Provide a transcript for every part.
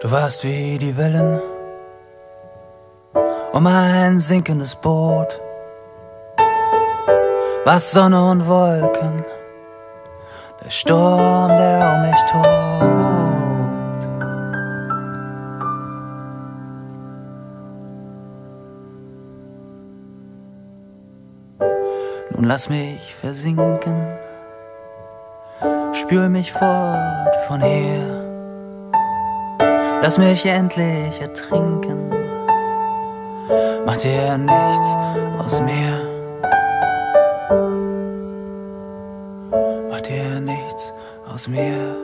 Du warst wie die Wellen um ein sinkendes Boot. Was Sonne und Wolken, der Sturm, der um mich tobt. Nun lass mich versinken, spül mich fort von hier. Lass mich endlich ertrinken, mach dir nichts aus mir. Mach dir nichts aus mir.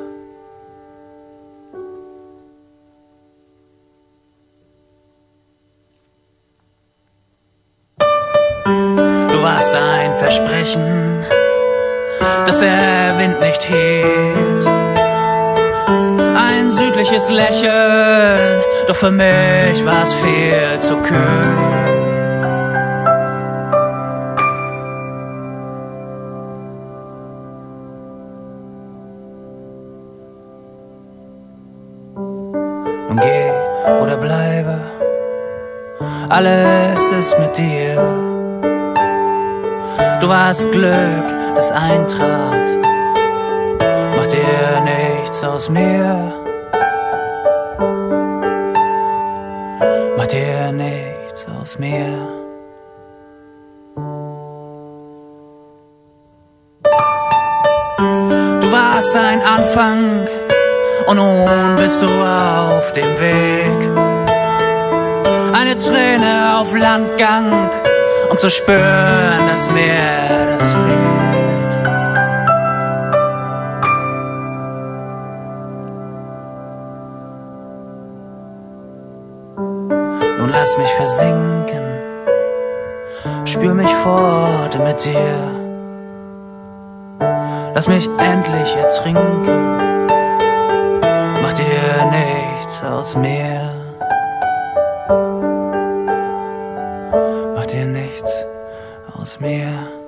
Du warst ein Versprechen, das der Wind nicht hielt. Ein südliches Lächeln, doch für mich war es viel zu kühl. Nun geh oder bleibe, alles ist mit dir. Du warst Glück, das eintrat. Mach dir nichts aus mir. Mach dir nichts aus mir. Du warst ein Anfang und nun bist du auf dem Weg. Eine Träne auf Landgang um zu spüren, dass mir das fehlt. Nun lass mich versinken, spür mich fort mit dir. Lass mich endlich ertrinken, mach dir nichts aus mir. Mach dir nichts aus mir.